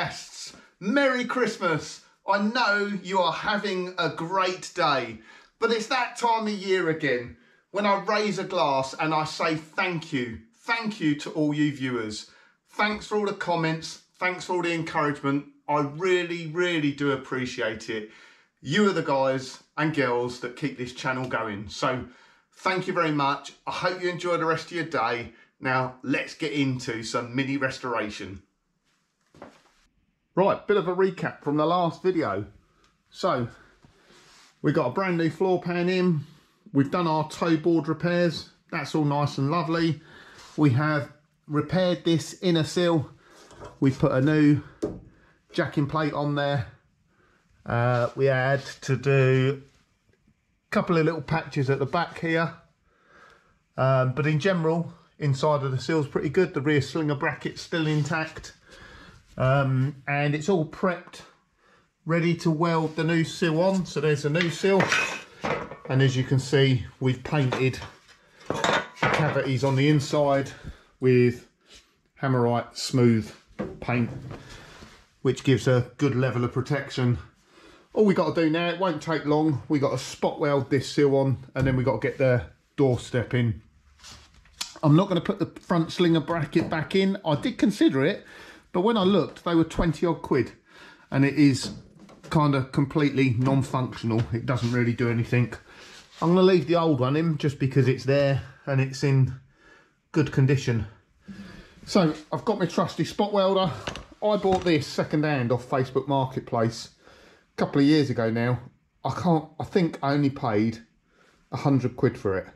guests, Merry Christmas. I know you are having a great day, but it's that time of year again when I raise a glass and I say thank you. Thank you to all you viewers. Thanks for all the comments. Thanks for all the encouragement. I really, really do appreciate it. You are the guys and girls that keep this channel going. So thank you very much. I hope you enjoy the rest of your day. Now let's get into some mini restoration. Right, bit of a recap from the last video. So, we got a brand new floor pan in. We've done our toe board repairs. That's all nice and lovely. We have repaired this inner sill. We've put a new jacking plate on there. Uh, we had to do a couple of little patches at the back here. Um, but in general, inside of the sill's pretty good. The rear slinger bracket's still intact. Um, and it's all prepped, ready to weld the new sill on. So there's a new sill. And as you can see, we've painted the cavities on the inside with Hammerite smooth paint, which gives a good level of protection. All we got to do now, it won't take long. We got to spot weld this sill on and then we got to get the doorstep in. I'm not going to put the front slinger bracket back in. I did consider it, but when I looked, they were 20 odd quid. And it is kind of completely non-functional. It doesn't really do anything. I'm going to leave the old one in just because it's there and it's in good condition. So I've got my trusty spot welder. I bought this second hand off Facebook Marketplace a couple of years ago now. I can't, I think I only paid a hundred quid for it,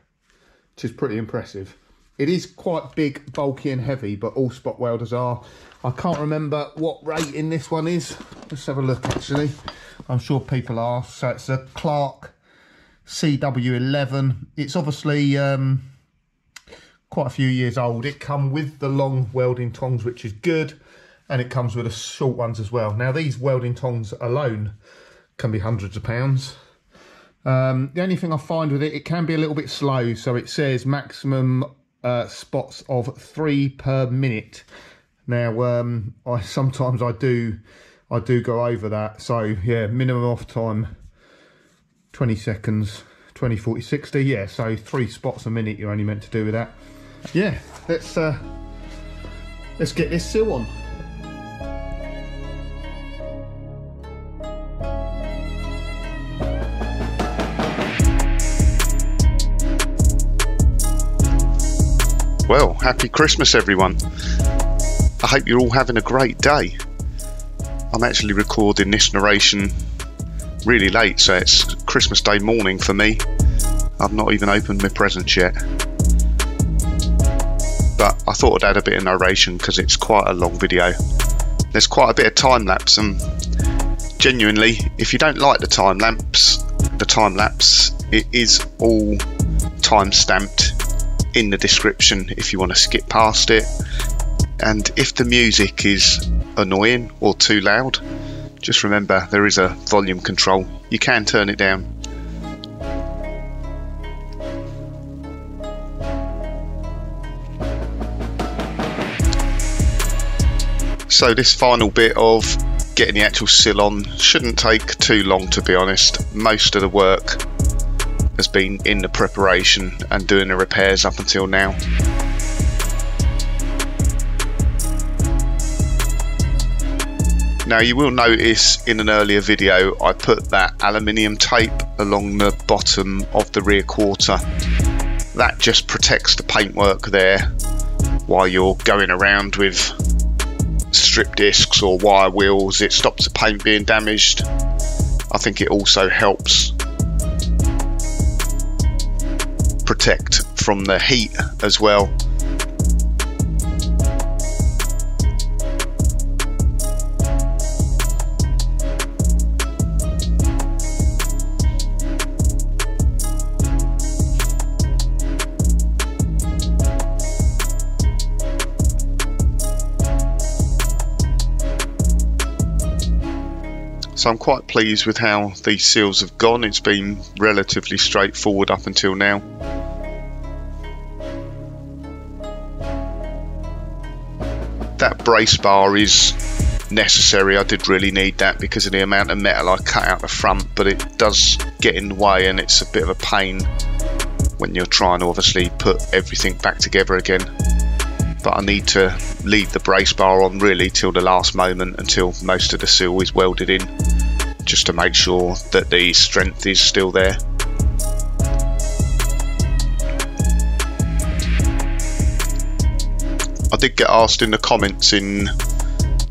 which is pretty impressive. It is quite big, bulky and heavy, but all spot welders are. I can't remember what rating this one is. Let's have a look actually. I'm sure people are. So it's a Clarke CW11. It's obviously um, quite a few years old. It come with the long welding tongs, which is good. And it comes with the short ones as well. Now these welding tongs alone can be hundreds of pounds. Um, the only thing I find with it, it can be a little bit slow. So it says maximum uh, spots of three per minute. Now, um, I sometimes I do, I do go over that. So yeah, minimum off time, 20 seconds, 20, 40, 60. Yeah, so three spots a minute you're only meant to do with that. Yeah, let's uh, let's get this sill on. Well, happy Christmas, everyone. I hope you're all having a great day. I'm actually recording this narration really late, so it's Christmas Day morning for me. I've not even opened my presents yet. But I thought I'd add a bit of narration because it's quite a long video. There's quite a bit of time lapse, and genuinely, if you don't like the time lapse, the time lapse, it is all time stamped in the description if you want to skip past it. And if the music is annoying or too loud, just remember there is a volume control. You can turn it down. So this final bit of getting the actual sill on shouldn't take too long to be honest. Most of the work has been in the preparation and doing the repairs up until now. Now you will notice in an earlier video I put that aluminium tape along the bottom of the rear quarter. That just protects the paintwork there while you're going around with strip discs or wire wheels. It stops the paint being damaged. I think it also helps protect from the heat as well. So I'm quite pleased with how these sills have gone. It's been relatively straightforward up until now. Brace bar is necessary. I did really need that because of the amount of metal I cut out the front, but it does get in the way and it's a bit of a pain when you're trying to obviously put everything back together again. But I need to leave the brace bar on really till the last moment until most of the sill is welded in just to make sure that the strength is still there. Did get asked in the comments in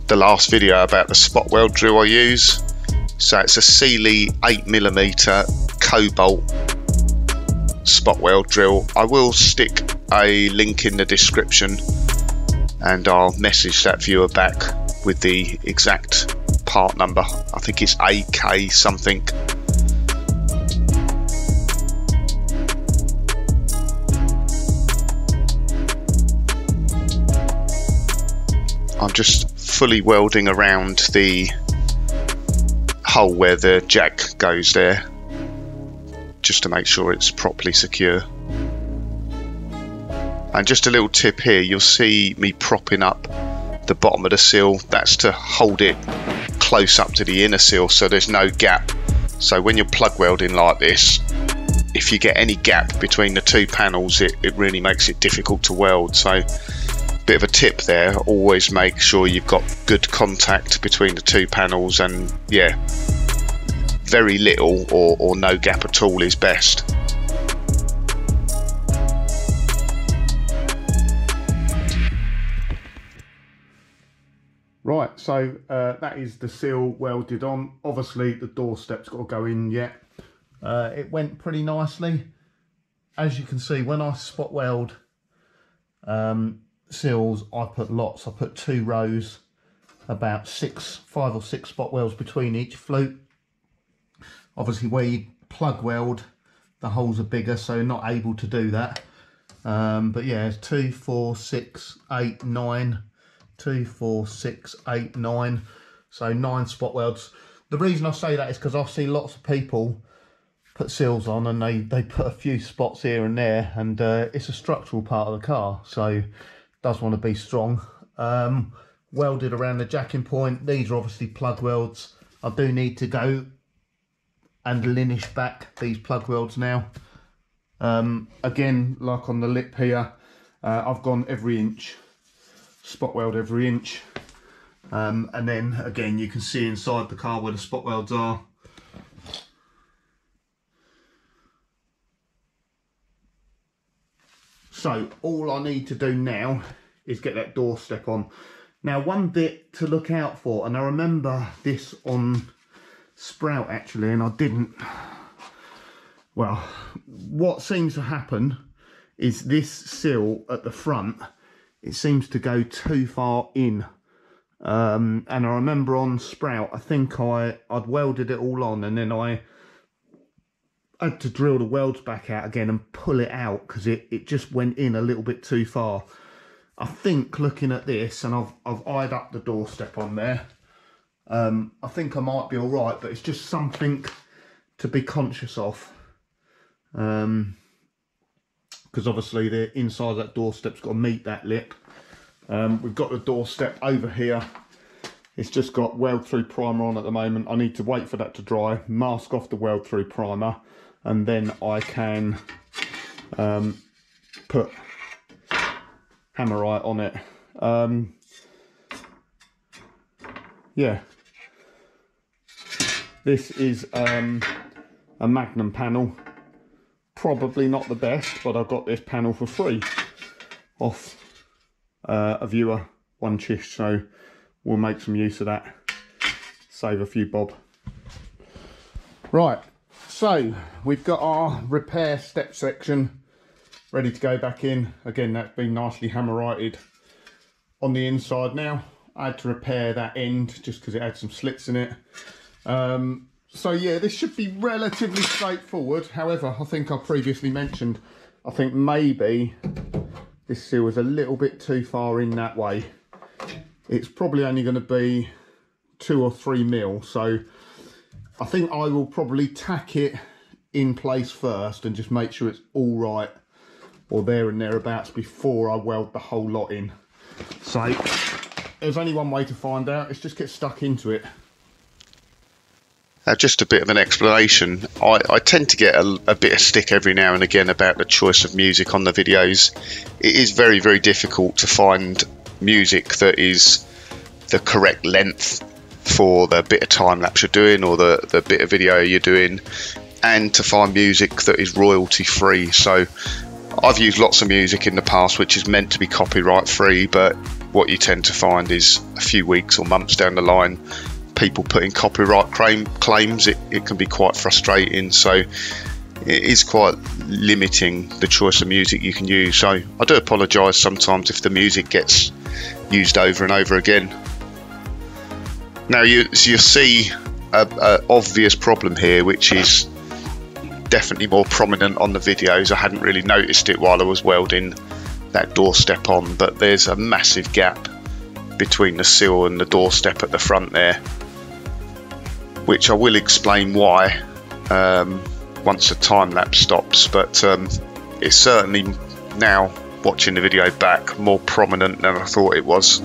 the last video about the spot weld drill I use. So it's a Sealey 8mm cobalt spot weld drill. I will stick a link in the description and I'll message that viewer back with the exact part number. I think it's AK something. I'm just fully welding around the hole where the jack goes there just to make sure it's properly secure. And just a little tip here, you'll see me propping up the bottom of the sill. That's to hold it close up to the inner sill so there's no gap. So when you're plug welding like this, if you get any gap between the two panels, it, it really makes it difficult to weld. So bit of a tip there, always make sure you've got good contact between the two panels and yeah, very little or, or no gap at all is best. Right, so uh, that is the sill welded on. Obviously the doorstep's got to go in yet. Uh, it went pretty nicely. As you can see, when I spot weld um, sills, I put lots. I put two rows, about six, five or six spot welds between each flute. Obviously where you plug weld, the holes are bigger, so not able to do that. Um, but yeah, it's two, four, six, eight, nine, two, four, six, eight, nine. So nine spot welds. The reason I say that is because I see lots of people put sills on and they, they put a few spots here and there and uh, it's a structural part of the car. So does want to be strong. Um, welded around the jacking point. These are obviously plug welds. I do need to go and linish back these plug welds now. Um, again, like on the lip here, uh, I've gone every inch, spot weld every inch. Um, and then again, you can see inside the car where the spot welds are. So all I need to do now is get that doorstep on. Now one bit to look out for, and I remember this on Sprout actually, and I didn't, well, what seems to happen is this sill at the front, it seems to go too far in. Um, and I remember on Sprout, I think I, I'd welded it all on and then I had to drill the welds back out again and pull it out because it, it just went in a little bit too far. I think looking at this, and I've, I've eyed up the doorstep on there, um, I think I might be all right, but it's just something to be conscious of. Um, because obviously the inside of that doorstep's got to meet that lip. Um, we've got the doorstep over here. It's just got weld through primer on at the moment. I need to wait for that to dry, mask off the weld through primer, and then I can um, put hammerite on it. Um, yeah. This is um, a Magnum panel. Probably not the best, but I got this panel for free off uh, a viewer, one chish, so we'll make some use of that. Save a few bob. Right, so we've got our repair step section ready to go back in. Again, that's been nicely hammerited on the inside now. I had to repair that end just because it had some slits in it. Um, so yeah, this should be relatively straightforward. However, I think I previously mentioned, I think maybe this sill was a little bit too far in that way. It's probably only going to be two or three mil. So I think I will probably tack it in place first and just make sure it's all right or there and thereabouts before I weld the whole lot in. So there's only one way to find out. It's just get stuck into it. Uh, just a bit of an explanation. I, I tend to get a, a, bit of stick every now and again about the choice of music on the videos. It is very, very difficult to find music that is the correct length for the bit of time lapse you're doing or the, the bit of video you're doing, and to find music that is royalty free. So I've used lots of music in the past which is meant to be copyright free, but what you tend to find is a few weeks or months down the line people putting copyright claim, claims, it, it can be quite frustrating. So it is quite limiting the choice of music you can use. So I do apologise sometimes if the music gets used over and over again. Now you so you see a, a obvious problem here, which is definitely more prominent on the videos. I hadn't really noticed it while I was welding that doorstep on, but there's a massive gap between the sill and the doorstep at the front there which I will explain why um, once the time lapse stops. But um, it's certainly now watching the video back more prominent than I thought it was.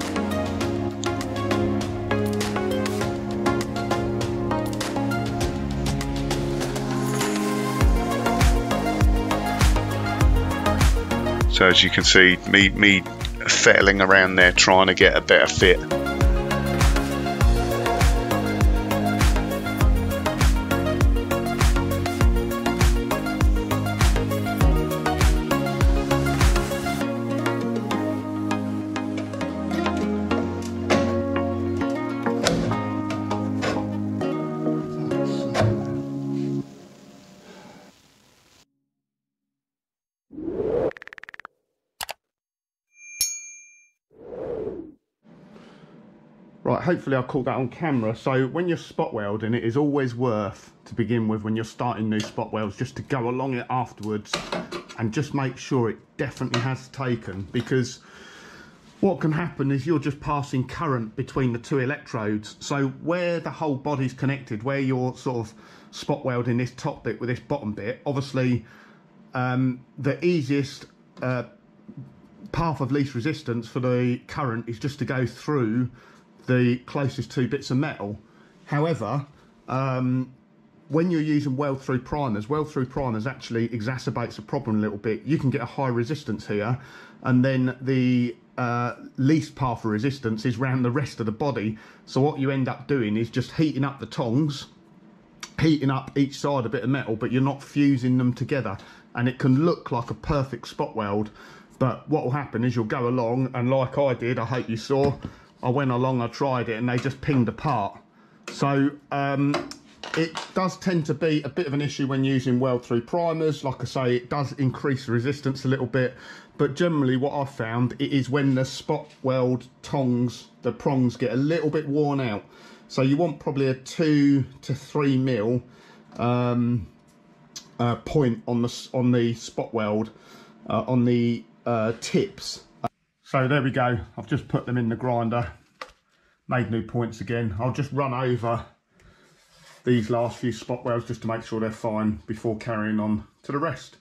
So as you can see, me me fettling around there trying to get a better fit. Right, hopefully I caught that on camera. So when you're spot welding, it is always worth, to begin with, when you're starting new spot welds, just to go along it afterwards and just make sure it definitely has taken because what can happen is you're just passing current between the two electrodes. So where the whole body's connected, where you're sort of spot welding this top bit with this bottom bit, obviously um, the easiest uh, path of least resistance for the current is just to go through the closest two bits of metal. However, um, when you're using weld through primers, weld through primers actually exacerbates the problem a little bit. You can get a high resistance here, and then the uh, least path of resistance is around the rest of the body. So what you end up doing is just heating up the tongs, heating up each side a bit of metal, but you're not fusing them together. And it can look like a perfect spot weld, but what will happen is you'll go along, and like I did, I hope you saw, I went along, I tried it, and they just pinged apart. So um, it does tend to be a bit of an issue when using weld through primers. Like I say, it does increase resistance a little bit, but generally what I've found it is when the spot weld tongs, the prongs get a little bit worn out. So you want probably a two to three mil um, uh, point on the on the spot weld uh, on the uh, tips so there we go. I've just put them in the grinder, made new points again. I'll just run over these last few spot welds just to make sure they're fine before carrying on to the rest.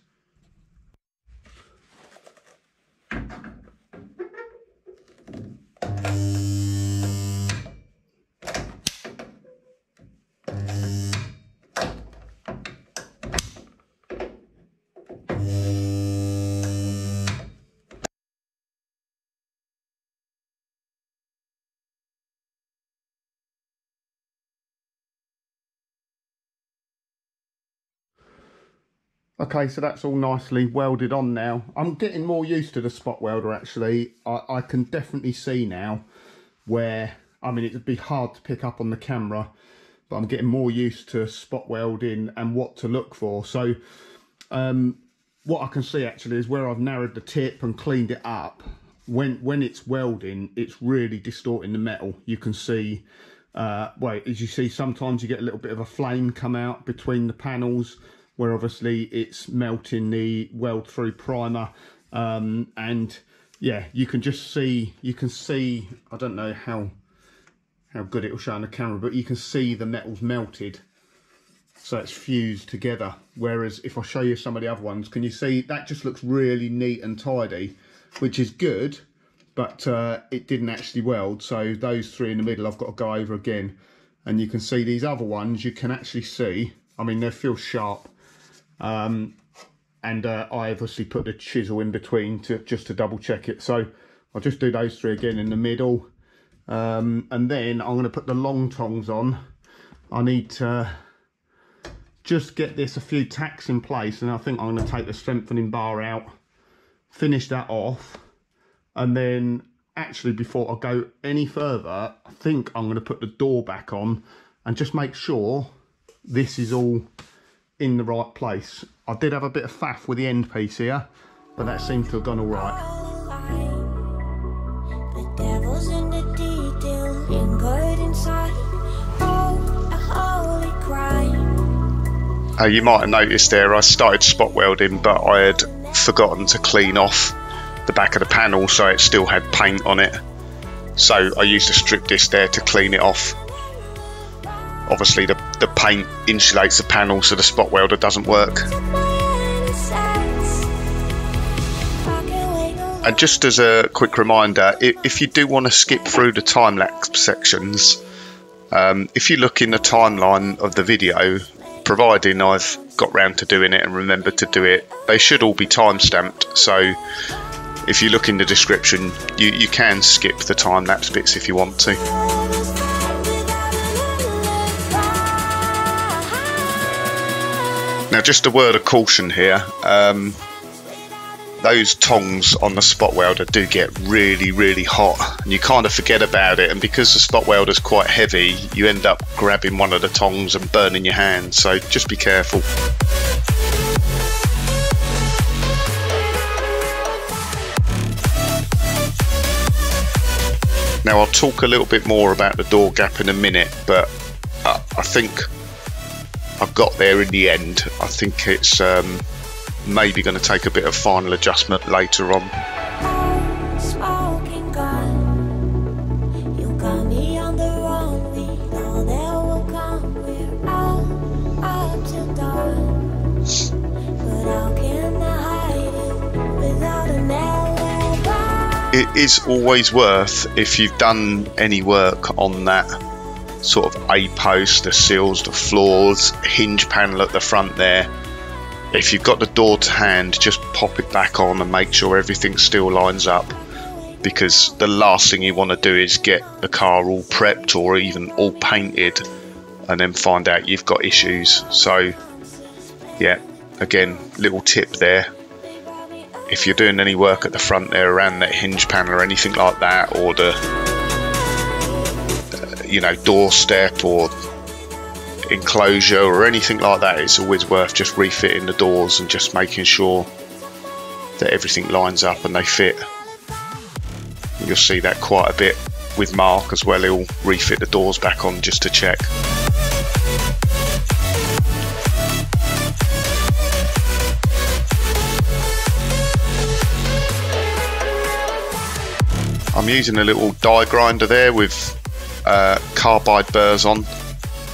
Okay, so that's all nicely welded on now. I'm getting more used to the spot welder actually. I, I can definitely see now where, I mean, it'd be hard to pick up on the camera, but I'm getting more used to spot welding and what to look for. So um, what I can see actually is where I've narrowed the tip and cleaned it up. When, when it's welding, it's really distorting the metal. You can see, uh, well, as you see, sometimes you get a little bit of a flame come out between the panels where obviously it's melting the weld through primer um, and yeah you can just see you can see I don't know how how good it will show on the camera but you can see the metals melted so it's fused together whereas if I show you some of the other ones can you see that just looks really neat and tidy which is good but uh, it didn't actually weld. So those three in the middle, I've got to go over again. And you can see these other ones, you can actually see, I mean, they feel sharp. Um, and uh, I obviously put the chisel in between to just to double check it. So I'll just do those three again in the middle. Um, and then I'm going to put the long tongs on. I need to just get this a few tacks in place and I think I'm going to take the strengthening bar out, finish that off and then actually before I go any further I think I'm going to put the door back on and just make sure this is all in the right place. I did have a bit of faff with the end piece here but that seems to have gone all right. Uh, you might have noticed there I started spot welding but I had forgotten to clean off the back of the panel so it still had paint on it so I used a strip disc there to clean it off obviously the, the paint insulates the panel so the spot welder doesn't work and just as a quick reminder if you do want to skip through the time-lapse sections um, if you look in the timeline of the video providing I've got round to doing it and remembered to do it, they should all be time stamped. So if you look in the description, you, you can skip the time lapse bits if you want to. Now, just a word of caution here. Um, those tongs on the spot welder do get really really hot and you kind of forget about it. And because the spot welder is quite heavy you end up grabbing one of the tongs and burning your hand. So just be careful. Now I'll talk a little bit more about the door gap in a minute but I, I think I've got there in the end. I think it's um, maybe going to take a bit of final adjustment later on. It is always worth if you've done any work on that sort of A post, the sills, the floors, hinge panel at the front there if you've got the door to hand, just pop it back on and make sure everything still lines up. Because the last thing you want to do is get the car all prepped or even all painted and then find out you've got issues. So, yeah, again, little tip there. If you're doing any work at the front there around that hinge panel or anything like that, or the you know doorstep or enclosure or anything like that, it's always worth just refitting the doors and just making sure that everything lines up and they fit. You'll see that quite a bit with Mark as well. He'll refit the doors back on just to check. I'm using a little die grinder there with uh, carbide burrs on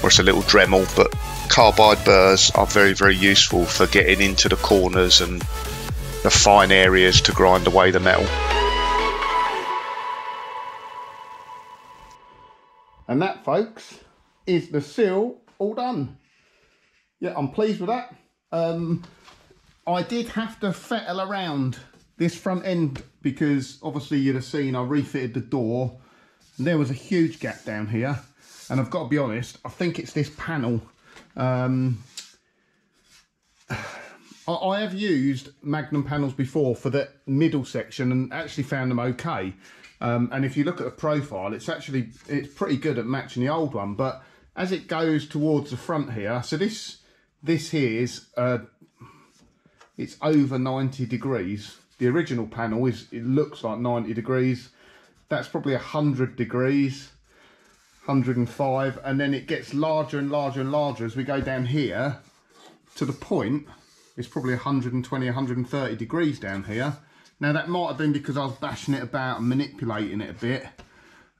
or it's a little Dremel, but carbide burrs are very, very useful for getting into the corners and the fine areas to grind away the metal. And that, folks, is the sill all done. Yeah, I'm pleased with that. Um, I did have to fettle around this front end because obviously you'd have seen I refitted the door there was a huge gap down here and I've got to be honest, I think it's this panel. Um, I, I have used Magnum panels before for the middle section and actually found them okay. Um, and if you look at the profile, it's actually, it's pretty good at matching the old one. But as it goes towards the front here, so this, this here is, uh, it's over 90 degrees. The original panel is, it looks like 90 degrees. That's probably 100 degrees. 105 and then it gets larger and larger and larger as we go down here to the point it's probably 120 130 degrees down here now that might have been because I was bashing it about and manipulating it a bit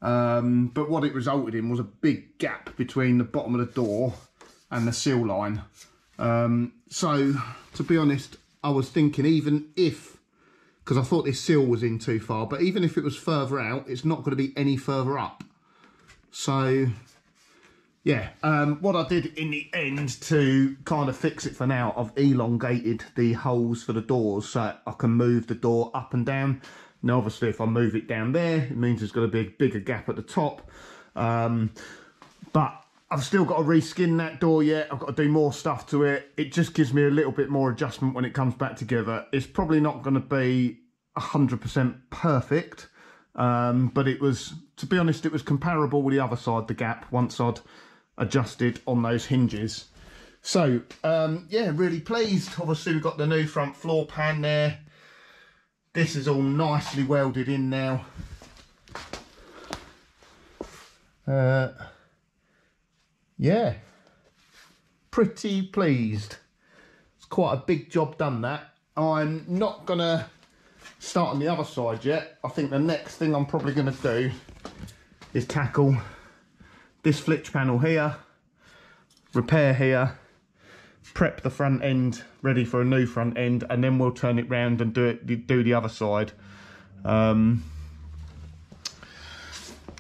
um, but what it resulted in was a big gap between the bottom of the door and the sill line um, so to be honest I was thinking even if because I thought this sill was in too far. But even if it was further out, it's not going to be any further up. So, yeah, um, what I did in the end to kind of fix it for now, I've elongated the holes for the doors so I can move the door up and down. Now, obviously, if I move it down there, it means there's going to be a bigger gap at the top. Um, but I've still got to reskin that door yet. I've got to do more stuff to it. It just gives me a little bit more adjustment when it comes back together. It's probably not going to be 100% perfect, um, but it was, to be honest, it was comparable with the other side, the gap, once I'd adjusted on those hinges. So, um, yeah, really pleased. Obviously, we've got the new front floor pan there. This is all nicely welded in now. Uh, yeah, pretty pleased. It's quite a big job done that. I'm not gonna start on the other side yet. I think the next thing I'm probably gonna do is tackle this flitch panel here, repair here, prep the front end ready for a new front end, and then we'll turn it round and do it do the other side. Um,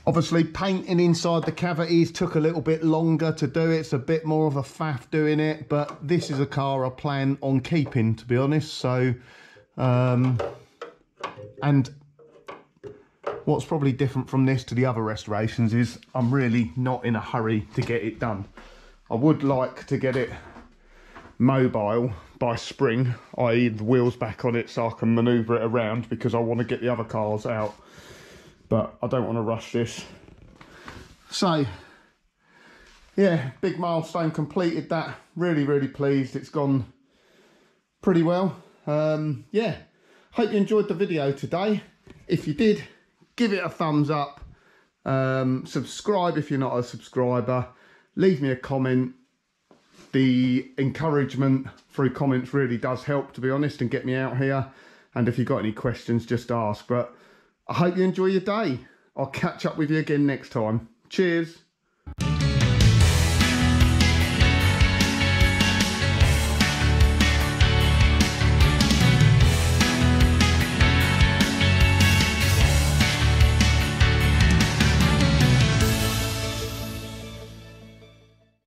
Obviously painting inside the cavities took a little bit longer to do. It's a bit more of a faff doing it, but this is a car I plan on keeping, to be honest. So, um, and what's probably different from this to the other restorations is I'm really not in a hurry to get it done. I would like to get it mobile by spring, i.e. the wheels back on it so I can manoeuvre it around because I want to get the other cars out but I don't want to rush this. So, yeah, big milestone completed that. Really, really pleased. It's gone pretty well. Um, yeah, hope you enjoyed the video today. If you did, give it a thumbs up. Um, subscribe if you're not a subscriber. Leave me a comment. The encouragement through comments really does help, to be honest, and get me out here. And if you've got any questions, just ask. But I hope you enjoy your day. I'll catch up with you again next time. Cheers.